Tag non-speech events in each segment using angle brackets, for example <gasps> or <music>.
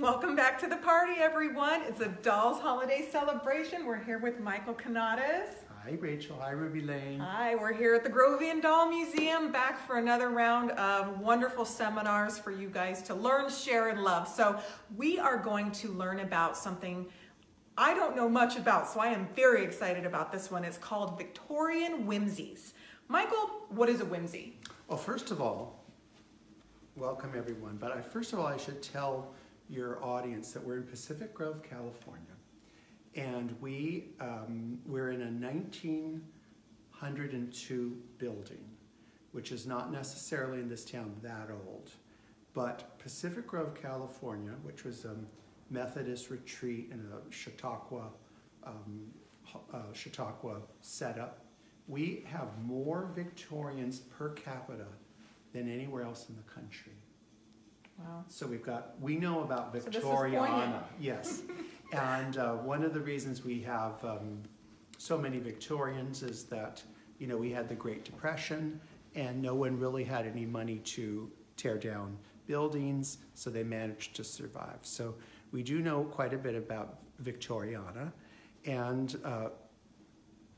Welcome back to the party, everyone. It's a Dolls Holiday Celebration. We're here with Michael Canadas. Hi, Rachel. Hi, Ruby Lane. Hi, we're here at the Grovian Doll Museum, back for another round of wonderful seminars for you guys to learn, share, and love. So, we are going to learn about something I don't know much about, so I am very excited about this one. It's called Victorian Whimsies. Michael, what is a whimsy? Well, first of all, welcome everyone. But I, first of all, I should tell your audience that we're in Pacific Grove, California, and we um, we're in a 1902 building, which is not necessarily in this town that old, but Pacific Grove, California, which was a Methodist retreat in a Chautauqua um, uh, Chautauqua setup. We have more Victorians per capita than anywhere else in the country. Wow. So we've got, we know about So Victoriana, <laughs> yes. And uh, one of the reasons we have um, so many Victorians is that, you know, we had the Great Depression and no one really had any money to tear down buildings, so they managed to survive. So we do know quite a bit about Victoriana. And uh,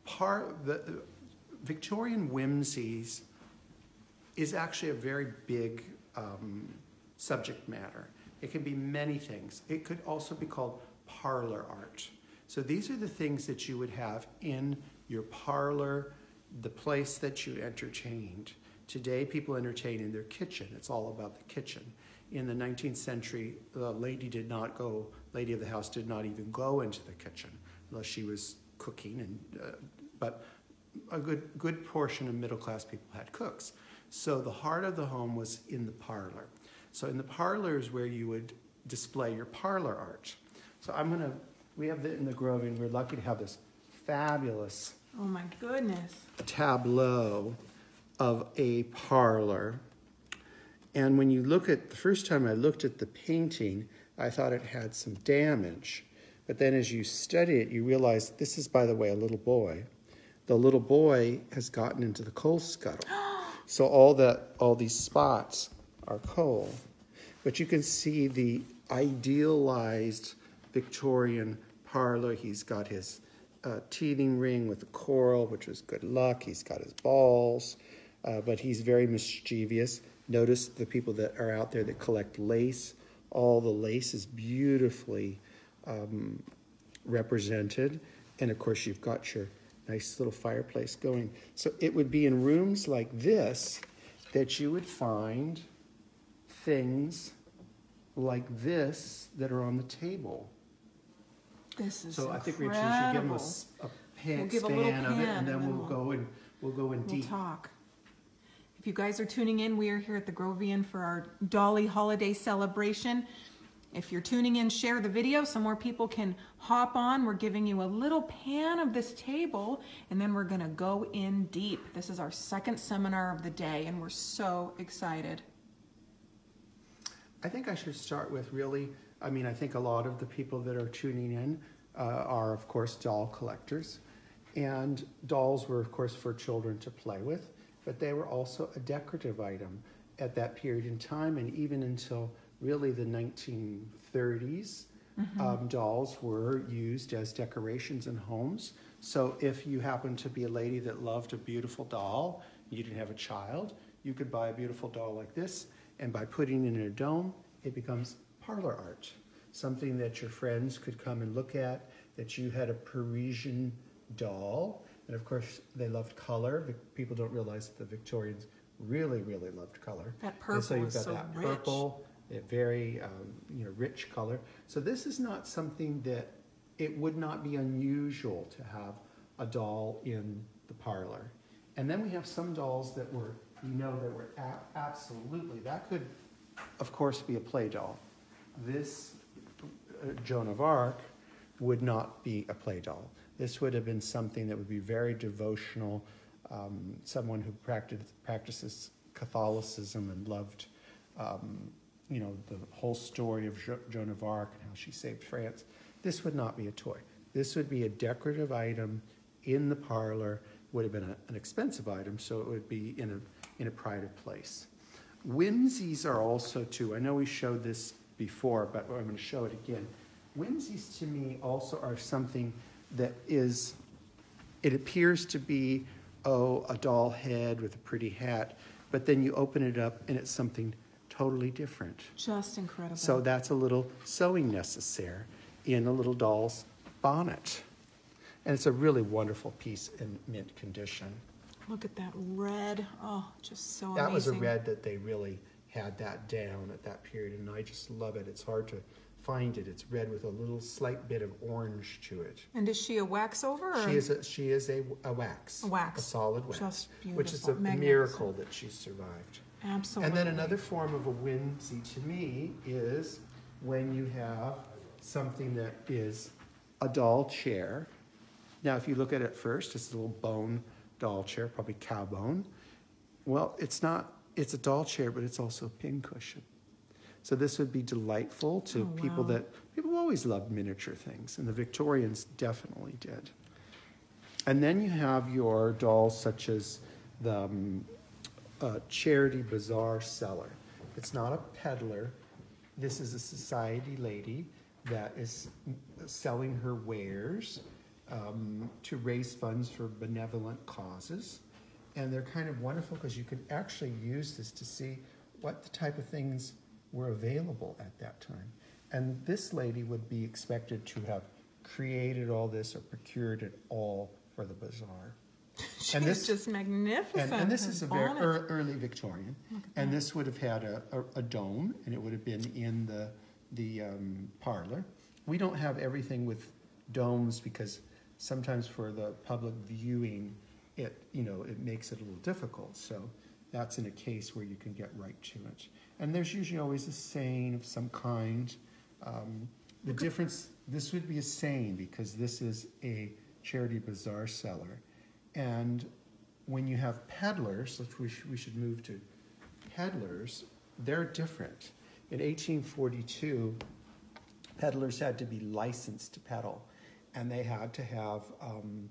part, the Victorian whimsies is actually a very big um, subject matter. It can be many things. It could also be called parlor art. So these are the things that you would have in your parlor, the place that you entertained. Today, people entertain in their kitchen. It's all about the kitchen. In the 19th century, the lady did not go, lady of the house did not even go into the kitchen unless she was cooking. And, uh, but a good, good portion of middle class people had cooks. So the heart of the home was in the parlor. So in the parlor is where you would display your parlor art. So I'm gonna, we have it in the Grove and we're lucky to have this fabulous Oh my goodness. tableau of a parlor. And when you look at, the first time I looked at the painting, I thought it had some damage. But then as you study it, you realize this is, by the way, a little boy. The little boy has gotten into the coal scuttle. <gasps> so all that, all these spots are coal. But you can see the idealized Victorian parlor. He's got his uh, teething ring with the coral, which was good luck. He's got his balls, uh, but he's very mischievous. Notice the people that are out there that collect lace. All the lace is beautifully um, represented. And of course, you've got your nice little fireplace going. So it would be in rooms like this that you would find things like this that are on the table. This is So I think Rachel incredible. should give them a, a pan, We'll a little of it, pan, and then and then we'll we'll- go and we'll go in We'll deep. talk. If you guys are tuning in, we are here at the Grovian for our Dolly holiday celebration. If you're tuning in, share the video so more people can hop on. We're giving you a little pan of this table and then we're gonna go in deep. This is our second seminar of the day and we're so excited. I think I should start with really. I mean, I think a lot of the people that are tuning in uh, are, of course, doll collectors, and dolls were, of course, for children to play with, but they were also a decorative item at that period in time, and even until really the 1930s. Um, dolls were used as decorations in homes. So if you happened to be a lady that loved a beautiful doll, you didn't have a child, you could buy a beautiful doll like this, and by putting it in a dome, it becomes parlor art. Something that your friends could come and look at, that you had a Parisian doll, and of course they loved color. People don't realize that the Victorians really, really loved color. That And so purple you've got so that rich. purple, a very um, you know rich color. So this is not something that it would not be unusual to have a doll in the parlor. And then we have some dolls that were you know that were absolutely that could of course be a play doll. This uh, Joan of Arc would not be a play doll. This would have been something that would be very devotional, um, someone who practiced, practices Catholicism and loved, um, you know, the whole story of jo- Joan of Arc and how she saved France. This would not be a toy. This would be a decorative item in the parlor. Would have been a, an expensive item, so it would be in a in a private place. Whimsies are also too. I know we showed this before, but I'm going to show it again. Whimsies to me also are something that is, it appears to be, oh, a doll head with a pretty hat, but then you open it up and it's something totally different. Just incredible. So that's a little sewing necessaire in a little doll's bonnet. And it's a really wonderful piece in mint condition. Look at that red. Oh, just so That was a red that they really had that down at that period, and I just love it. It's hard to find it. It's red with a little slight bit of orange to it. And is she a wax over? Or? She is a, she is a, a wax. A wax. A solid wax. Just beautiful. Which is a miracle that she survived. Absolutely. And then another form of a whimsy to me is when you have something that is a doll chair. Now, if you look at it first, it's a little bone doll chair, probably cow bone. Well, it's not, it's a doll chair, but it's also a pin cushion. So this would be delightful to Oh, people wow. that, people always loved miniature things, and the Victorians definitely did. And then you have your dolls such as the um, uh, charity bazaar seller. It's not a peddler. This is a society lady that is selling her wares um, to raise funds for benevolent causes. And they're kind of wonderful because you can actually use this to see what the type of things were available at that time. And this lady would be expected to have created all this or procured it all for the bazaar. <laughs> She's and this- just magnificent. And, and this is a very ear- early Victorian, and this would have had a, a, a dome, and it would have been in the the um, parlor. We don't have everything with domes because sometimes for the public viewing, it you know it makes it a little difficult. So that's in a case where you can get right to it. And there's usually always a saying of some kind. Um, the difference, this would be a saying because this is a charity bazaar seller. And when you have peddlers, which we should, we should move to peddlers, they're different. In 1842, peddlers had to be licensed to peddle, and they had to have um,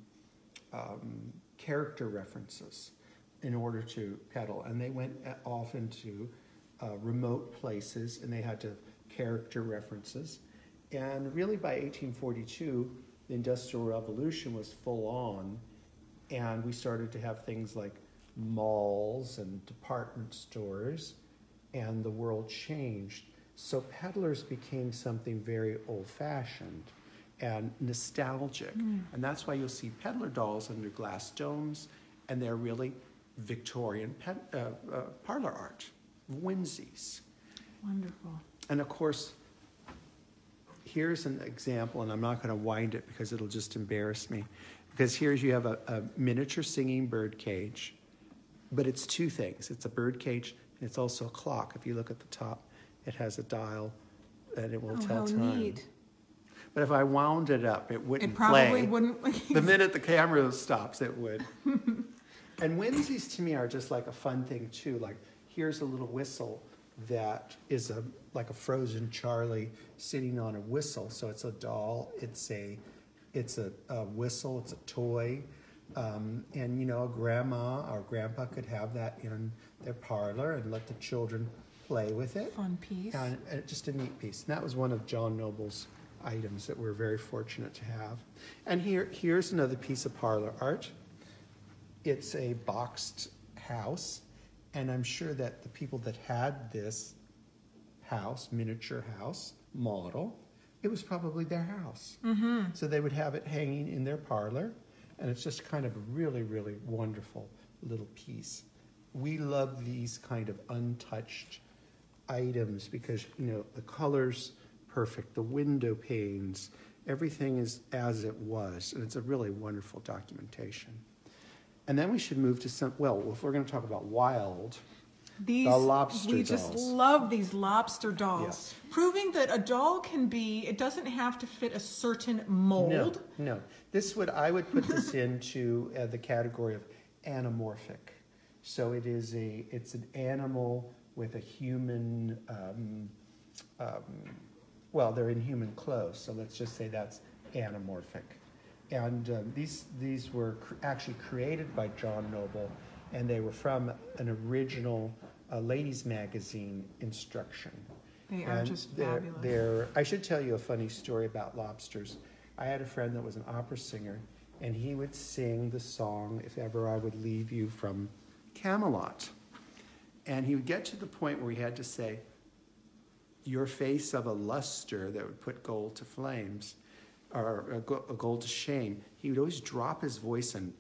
um, character references in order to peddle. And they went off into uh, remote places, and they had to have character references. And really, by 1842, the Industrial Revolution was full on, and we started to have things like malls and department stores, and the world changed. So peddlers became something very old fashioned and nostalgic. And that's why you'll see peddler dolls under glass domes, and they're really Victorian uh, uh, parlor art, whimsies. Wonderful. And of course, here's an example, and I'm not going to wind it because it'll just embarrass me. Because here's you have a, a miniature singing bird cage, but it's two things it's a bird cage and it's also a clock. If you look at the top, it has a dial and it will oh, tell time. neat. But if I wound it up, it wouldn't It probably play. wouldn't. <laughs> the minute the camera stops, it would. <laughs> and whimsies to me are just like a fun thing too. Like here's a little whistle that is a like a frozen Charlie sitting on a whistle. So it's a doll. It's a it's a, a whistle. It's a toy. Um, and you know, a grandma or grandpa could have that in their parlor and let the children play with it. Fun piece. And uh, just a neat piece. And that was one of John Noble's items that we're very fortunate to have. And here, here's another piece of parlor art. It's a boxed house, and I'm sure that the people that had this house, miniature house model, it was probably their house. Mm-hmm. So they would have it hanging in their parlor, and it's just kind of a really, really wonderful little piece. We love these kind of untouched items because you know the colors perfect the window panes everything is as it was and it's a really wonderful documentation and then we should move to some well if we're going to talk about wild These, lobster we just love these lobster dolls, Yes. proving that a doll can be. It doesn't have to fit a certain mold. no no this would i would put this <laughs> into uh, the category of anamorphic so it is a it's an animal with a human um, um, well they're in human clothes so let's just say that's anamorphic and um, these these were cr- actually created by john noble and they were from an original uh, ladies magazine instruction They are And just they're- fabulous. They're, I should tell you a funny story about lobsters. I had a friend that was an opera singer, and he would sing the song, If Ever I Would Leave You from Camelot. And he would get to the point where he had to say, Your face of a luster that would put gold to flames, or uh, a uh, gold to shame. He would always drop his voice and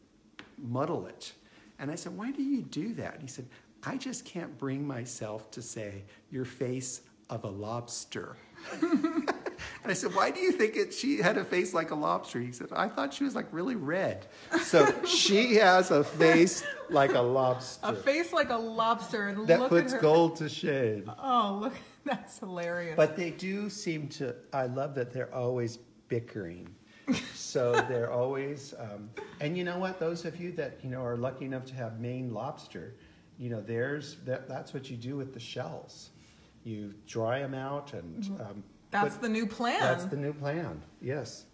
muddle it. And I said, Why do you do that? And he said, I just can't bring myself to say, Your face of a lobster. <laughs> <laughs> and I said, Why do you think it, she had a face like a lobster? He said, I thought she was like really red. So she has a face like a lobster A face like a lobster, and that look puts at her. gold to shame. Oh, look, <laughs> that's hilarious. But they do seem to, I love that they're always bickering. so they're always, um, and you know what? Those of you that, you know, are lucky enough to have Maine lobster, you know, there's, that, that's what you do with the shells. You dry them out and, um, Mm-hmm. That's put- the new plan. that's the new plan, yes.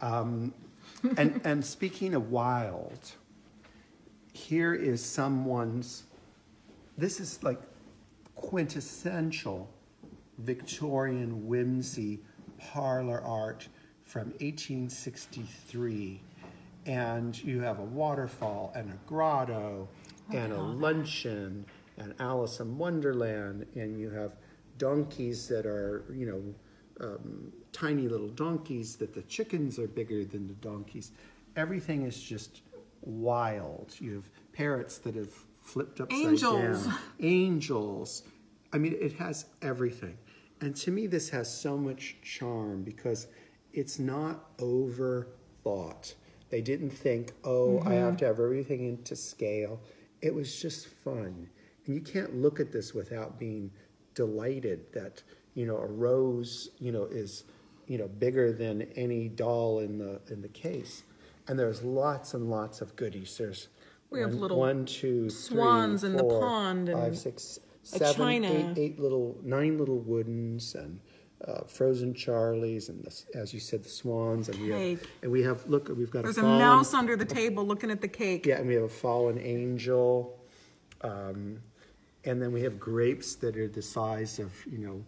Um, and, and speaking of wild, here is someone's, this is like quintessential Victorian whimsy parlor art from 1863. And you have a waterfall and a grotto and a luncheon and Alice in Wonderland, and you have donkeys that are, you know, um, tiny little donkeys that the chickens are bigger than the donkeys. Everything is just wild. You have parrots that have flipped upside Angels. down. Angels. I mean, it has everything. And to me, this has so much charm because it's not overthought. They didn't think, oh, I have to have everything into scale. It was just fun. And you can't look at this without being delighted that, you know, a rose, you know, is, you know, bigger than any doll in the in the case. And there's lots and lots of goodies. There's We have one- little one, two, three, swans in the pond and five, six, seven, eight- eight little, nine little woodens and uh, frozen Charlies and the, as you said, the swans and we have, and we have look, we've got There's a a mouse under the table looking at the cake. yeah, and we have a fallen angel, um, and then we have grapes that are the size of you know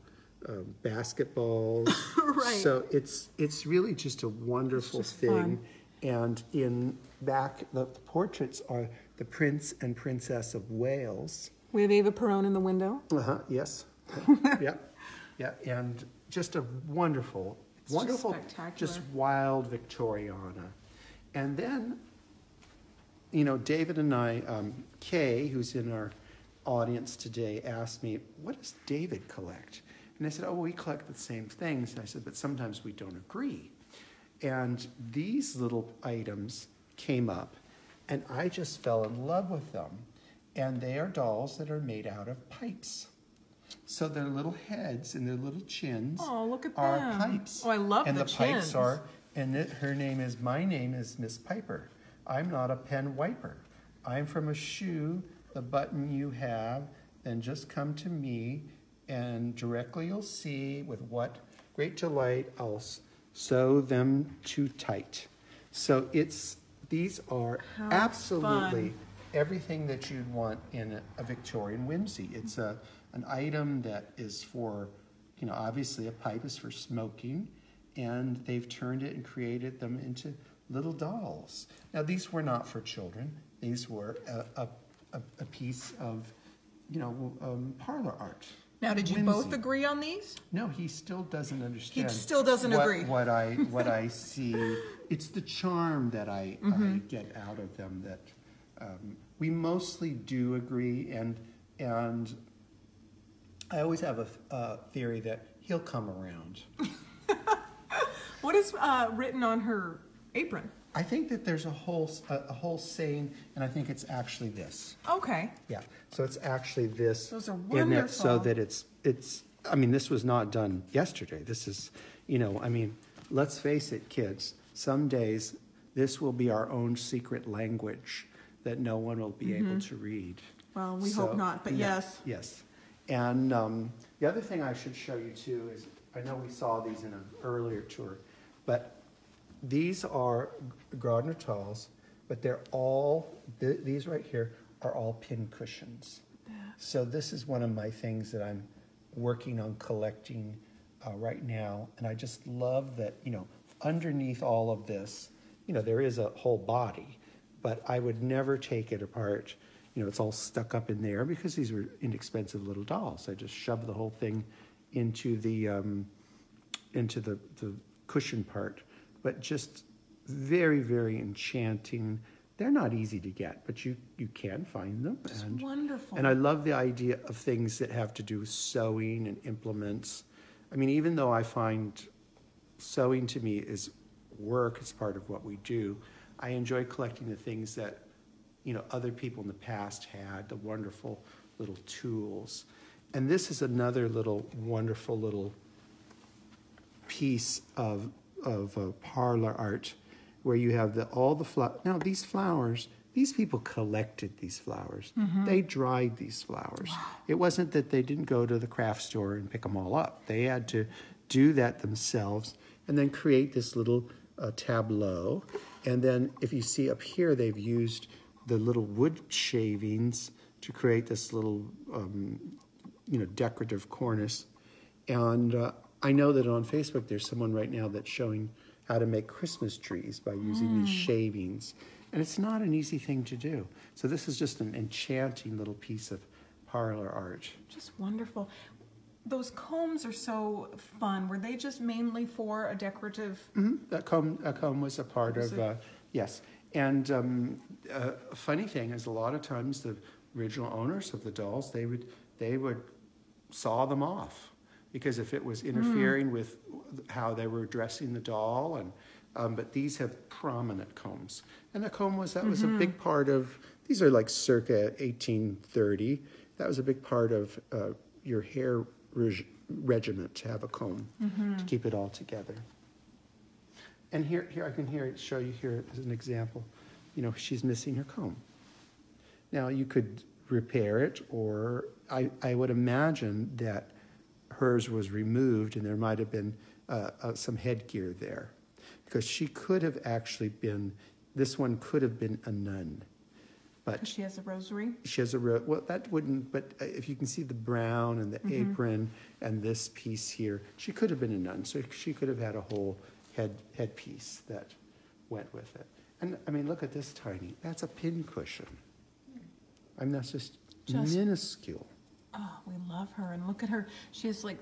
uh, basketballs. <laughs> Right. So it's it's really just a wonderful just thing. fun. And in back, the portraits are the Prince and Princess of Wales. We have Eva Perón in the window. Uh huh. Yes. <laughs> yeah. Yeah. And just a wonderful, It's just wonderful, spectacular. just wild Victoriana. And then, you know, David and I, um, Kay, who's in our audience today, asked me, "What does David collect?" And I said, "Oh, we collect the same things." And I said, "But sometimes we don't agree." And these little items came up, and I just fell in love with them. And they are dolls that are made out of pipes. So their little heads and their little chins Oh, look at are them. pipes. Oh, I love and the the, pipes are, and it, her name is, my name is Miss Piper. I'm not a pen wiper. I'm from a shoe, the button you have, then just come to me, and directly you'll see with what great delight I'll sew them too tight. So it's, these are How absolutely fun. everything that you'd want in a, a Victorian whimsy. It's a, an item that is for, you know, obviously a pipe is for smoking, and they've turned it and created them into little dolls. Now, these were not for children. These were a, a, a, piece of, you know, um, parlor art. Now, did you Whimsy. both agree on these? No, he still doesn't understand. He still doesn't what, agree. What I what I <laughs> see, it's the charm that I, I Mm-hmm. get out of them that um, we mostly do agree, and and I always have a, a theory that he'll come around. <laughs> What is uh, written on her apron? I think that there's a whole a, a whole saying, and I think it's actually this. Okay. Yeah. So it's actually this. Those are in it so that it's it's. I mean, this was not done yesterday. This is, you know, I mean, let's face it, kids. Some days this will be our own secret language that no one will be able to read. Mm-hmm. Well, we hope not, but yeah, yes. Yes. And um, the other thing I should show you too is I know we saw these in an earlier tour, but these are Grodner Tals, but they're all, th- these right here are all pin cushions. So this is one of my things that I'm working on collecting uh, right now, and I just love that you know underneath all of this, you know, there is a whole body, but I would never take it apart. You know, it's all stuck up in there because these were inexpensive little dolls. I just shoved the whole thing into the um, into the, the cushion part, but just very, very enchanting. They're not easy to get, but you, you can find them. Just and, wonderful. and I love the idea of things that have to do with sewing and implements. I mean, even though I find sewing to me is work, it's part of what we do, I enjoy collecting the things that, you know, other people in the past had, the wonderful little tools. And this is another little wonderful little piece of, of uh, parlor art where you have the, all the flowers. Now, these flowers, these people collected these flowers. They dried these flowers. It wasn't that they didn't go to the craft store and pick them all up. They had to do that themselves and then create this little uh, tableau. And then, if you see up here, they've used the little wood shavings to create this little, um, you know, decorative cornice. And uh, I know that on Facebook, there's someone right now that's showing how to make Christmas trees by using these shavings. And it's not an easy thing to do. So this is just an enchanting little piece of parlor art. Just wonderful. Those combs are so fun. Were they just mainly for a decorative? Mhm, That comb, that comb was a part Was of, uh, yes. And um, uh, a funny thing is, a lot of times the original owners of the dolls, they would they would saw them off because if it was Hmm. interfering with how they were dressing the doll, and um, but these have prominent combs, and the comb was that was a Mm-hmm. big part of. These are like circa 1830. That was a big part of uh, your hair reg- regiment to have a comb Mm-hmm. to keep it all together. And here, here I can hear show you here as an example. You know, she's missing her comb. Now you could repair it, or I, I would imagine that hers was removed, and there might have been uh, uh, some headgear there, because she could have actually been. This one could have been a nun, but she has a rosary. she has a ro- well that wouldn't but uh, if you can see the brown and the Mm-hmm. apron and this piece here she could have been a nun so she could have had a whole head headpiece that went with it and i mean look at this tiny that's a pin cushion i mean that's just, Just- minuscule Oh, we love her. And look at her. She has like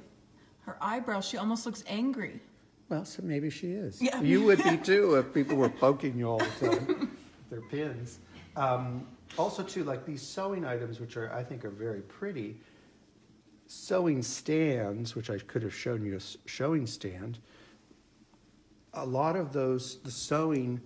her eyebrows. She almost looks angry. well so maybe she is Yeah. you would be too if people were poking you all the time with their pins um, also too like these sewing items which are i think are very pretty sewing stands, which I could have shown you a showing stand, a lot of those, the sewing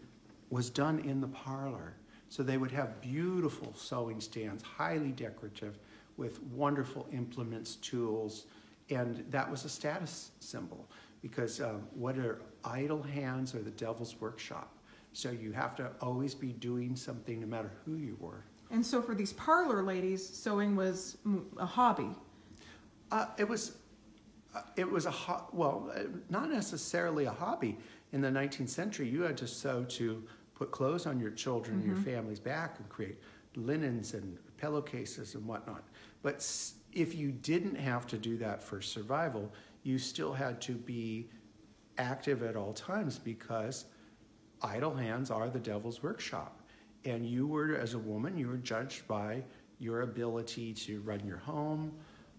was done in the parlor. So they would have beautiful sewing stands, highly decorative, with wonderful implements, tools, and that was a status symbol because um, what are idle hands are the devil's workshop. So you have to always be doing something no matter who you were. And so for these parlor ladies, sewing was mm, a hobby. Uh, it was, uh, it was a ho- well, uh, not necessarily a hobby. In the 19th century, you had to sew to put clothes on your children and your family's back and create linens and pillowcases and whatnot. But if you didn't have to do that for survival, you still had to be active at all times because idle hands are the devil's workshop. And you were, as a woman, you were judged by your ability to run your home,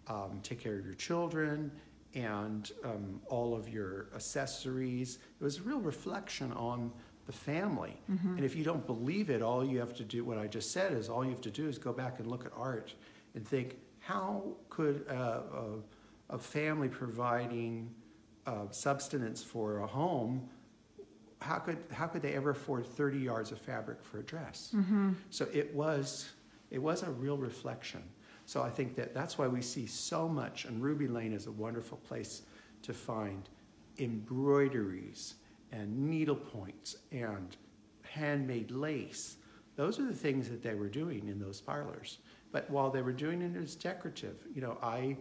um, take care of your children, and um, all of your accessories. It was a real reflection on the family. And if you don't believe it, all you have to do, what I just said, is all you have to do is go back and look at art and think, how could a, a, a family providing uh, substance for a home how could how could they ever afford 30 yards of fabric for a dress? So it was it was a real reflection. So i think that that's why we see so much and ruby lane is a wonderful place to find embroideries and needle points and handmade lace. Those are the things that they were doing in those parlors but while they were doing it as decorative you know i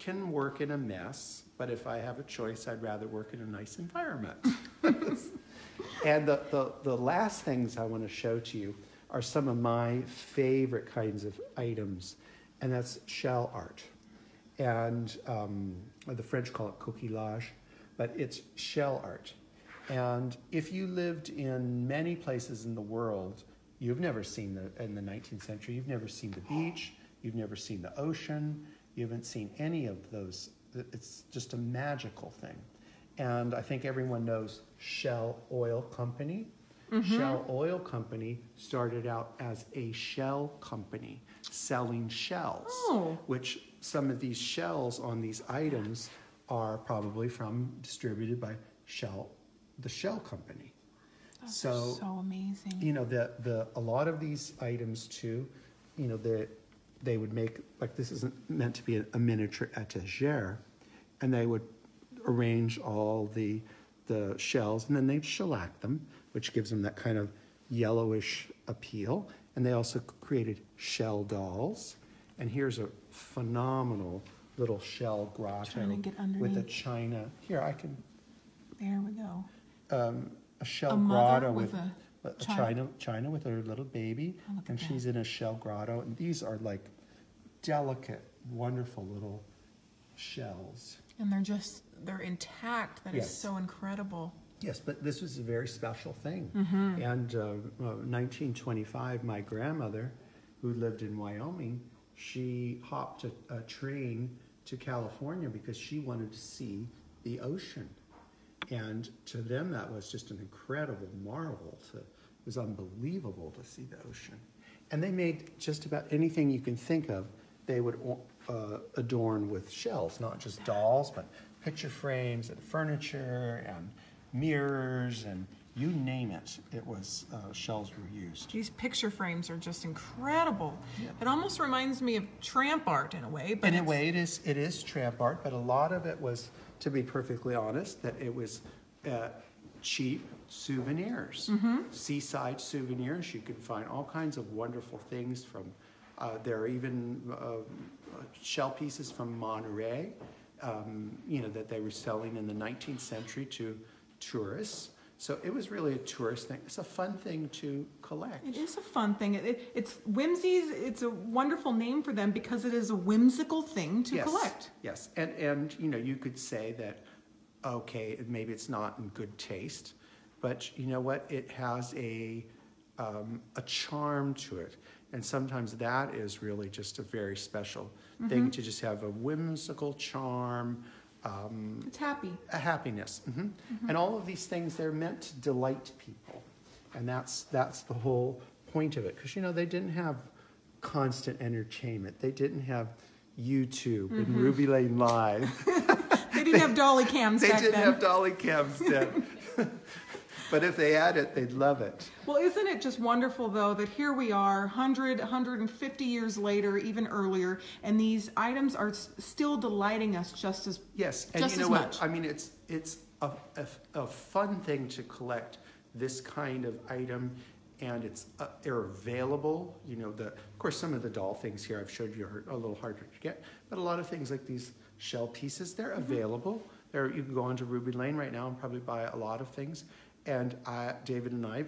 can work in a mess, but if I have a choice, I'd rather work in a nice environment. <laughs> and the, the, the last things I want to show to you are some of my favorite kinds of items, and that's shell art. and um, the French call it coquillage, but it's shell art. And if you lived in many places in the world, you've never seen the in the 19th century. You've never seen the beach. You've never seen the ocean. You haven't seen any of those. It's just a magical thing. And I think everyone knows Shell Oil Company. Mm-hmm. Shell Oil Company started out as a shell company selling shells, Oh. which some of these shells on these items are probably from distributed by Shell, the Shell Company. So, so amazing. you know, the, the, a lot of these items too, you know, they, they would make, like this isn't meant to be a, a miniature etagere, and they would arrange all the, the shells, and then they'd shellac them, which gives them that kind of yellowish appeal. And they also created shell dolls. And here's a phenomenal little shell grotto get with a china. Here, I can There we go. um, a shell A grotto with with, a a. China, China with her little baby, Oh, and that. she's in a shell grotto. And these are like delicate, wonderful little shells. And they're just, they're intact. That is Yes. so incredible. Yes, but this was a very special thing. Mm-hmm. And uh, uh, 1925, my grandmother, who lived in Wyoming, she hopped a, a train to California because she wanted to see the ocean. And to them, that was just an incredible marvel. To, it was unbelievable to see the ocean. And they made just about anything you can think of, they would uh, adorn with shells, not just dolls, but picture frames and furniture and mirrors and you name it. It was, uh, shells were used. These picture frames are just incredible. Yeah. It almost reminds me of tramp art in a way. But In a way, it is, it is tramp art, but a lot of it was, to be perfectly honest, that it was uh, cheap souvenirs, seaside souvenirs. You could find all kinds of wonderful things from. Uh, there are even uh, shell pieces from Monterey, um, you know, that they were selling in the 19th century to tourists. So it was really a tourist thing. It's a fun thing to collect. It is a fun thing. It, it, it's whimsies. It's a wonderful name for them because it is a whimsical thing to yes, collect. Yes, and and you know you could say that, okay, maybe it's not in good taste, but you know what? It has a um, a charm to it, and sometimes that is really just a very special thing to just have a whimsical charm. Um, It's happy. a happiness. hmm And all of these things, they're meant to delight people. And that's, that's the whole point of it. Because, you know, they didn't have constant entertainment. They didn't have YouTube and Ruby Lane Live. <laughs> They didn't have dolly cams <laughs> they didn't then. have dolly cams then. <laughs> but if they had it, they'd love it. Well, isn't it just wonderful though that here we are 100, 150 years later, even earlier, and these items are still delighting us just as Yes, and Just you know what? much. I mean, it's it's a, a, a fun thing to collect this kind of item, and it's uh, they're available. You know, the of course some of the doll things here I've showed you are a little harder to get, but a lot of things like these shell pieces they're Mm-hmm. available. There you can go onto Ruby Lane right now and probably buy a lot of things. And I, David and I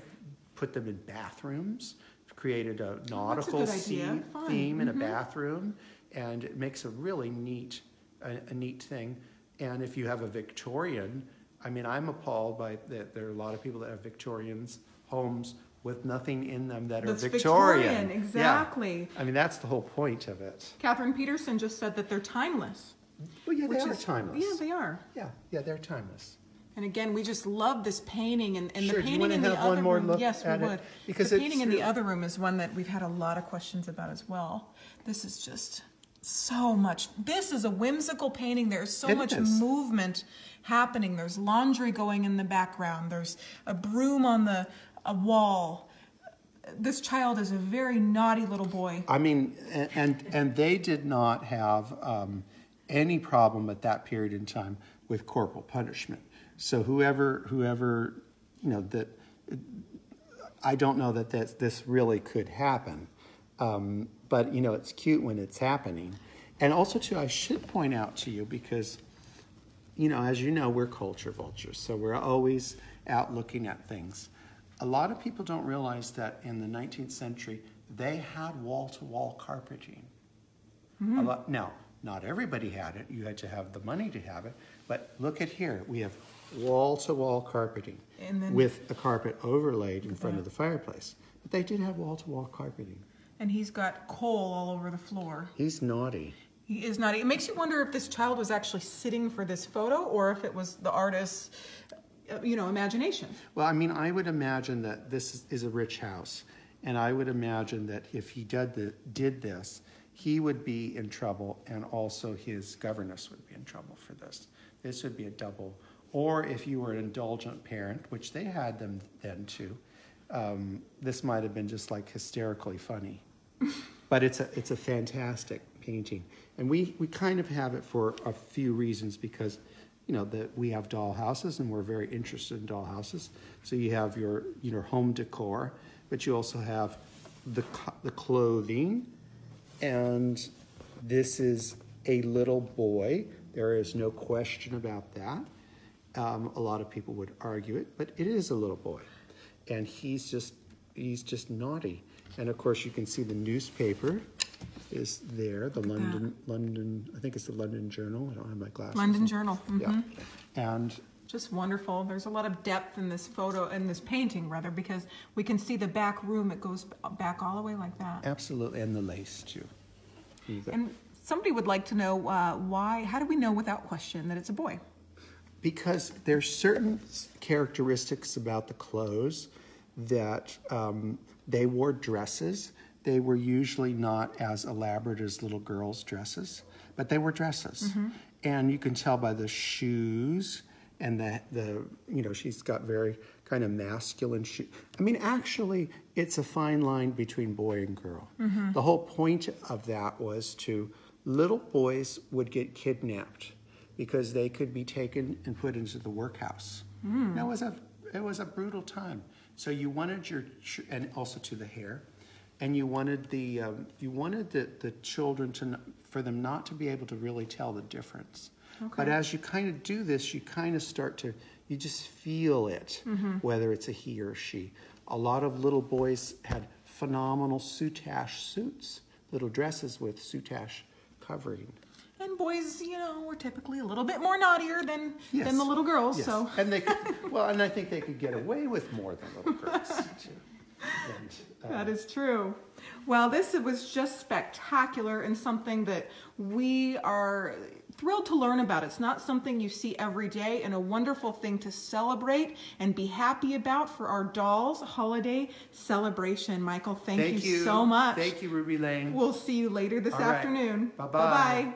put them in bathrooms. Created a oh, nautical good sea idea. Fun. theme in a mm-hmm. bathroom, and it makes a really neat, a, a neat thing. And if you have a Victorian, I mean, I'm appalled by that. There are a lot of people that have Victorians homes with nothing in them that That's are Victorian. Victorian, Yeah. exactly. I mean, that's the whole point of it. Catherine Peterson just said that they're timeless. Well, yeah, they which are is timeless. Yeah, they are. yeah, yeah, they're timeless. And again, we just love this painting, and, and Sure, the painting in the other more room. yes, we at it? would. Because the painting in the other room is one that we've had a lot of questions about as well. This is just so much. This is a whimsical painting. There's so It much is. movement happening. There's laundry going in the background. There's a broom on the a wall. This child is a very naughty little boy. I mean, a- and and they did not have um, any problem at that period in time with corporal punishment. So whoever whoever you know that I don't know that this, this really could happen, um, but you know it's cute when it's happening. And also too, I should point out to you because you know, as you know, we're culture vultures, so we're always out looking at things. A lot of people don't realize that in the 19th century, they had wall to wall carpeting. A lot, now, Not everybody had it. You had to have the money to have it. But look at here. We have wall-to-wall carpeting And then- with a carpet overlaid in front of the fireplace. But they did have wall-to-wall carpeting. And he's got coal all over the floor. He's naughty. He is not. It makes you wonder if this child was actually sitting for this photo or if it was the artist's, uh, you know, imagination. Well, I mean, I would imagine that this is- is a rich house, and I would imagine that if he did the, did this, he would be in trouble, and also his governess would be in trouble for this. This would be a double. Or if you were an indulgent parent, which they had them then too, um, this might have been just like hysterically funny. <laughs> But it's a it's a fantastic painting, and we we kind of have it for a few reasons because you know that we have doll houses and we're very interested in doll houses. So you have your you know home decor, but you also have the the clothing, and this is a little boy. There is no question about that. Um, a lot of people would argue it, but it is a little boy, and he's just he's just naughty. And of course, you can see the newspaper is there. The at that. London London I think it's the London Journal. I don't have my glasses. London on. Journal. Yeah, mhm. and Just wonderful. There's a lot of depth in this photo, in this painting rather, because we can see the back room. It goes back all the way like that. absolutely, and the lace too. And somebody would like to know uh, why, how do we know without question that it's a boy? Because there's certain characteristics about the clothes that um, they wore dresses. They were usually not as elaborate as little girls' dresses, but they were dresses. And you can tell by the shoes and the, the you know, she's got very kind of masculine shoes. I mean, actually, it's a fine line between boy and girl. The whole point of that was to little boys would get kidnapped because they could be taken and put into the workhouse. That was a it was a brutal time. So you wanted your and also to the hair, and you wanted the um, you wanted the, the children to for them not to be able to really tell the difference. But as you kind of do this, you kind of start to you just feel it, whether it's a he or she. A lot of little boys had phenomenal soutache suits, little dresses with soutache covering. And boys, you know, were typically a little bit more naughtier than Yes. than the little girls. Yes. So and they could, <laughs> well, and I think they could get away with more than little girls <laughs> too. And, uh, that is true. Well, this was just spectacular and something that we are thrilled to learn about. It's not something you see every day and a wonderful thing to celebrate and be happy about for our dolls holiday celebration. Michael, thank, thank you, so much. Thank you, Ruby Lane. We'll see you later this All right. afternoon. Bye-bye. Bye-bye.